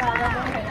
大家。